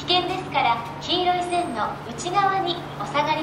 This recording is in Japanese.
危険ですから黄色い線の内側にお下がり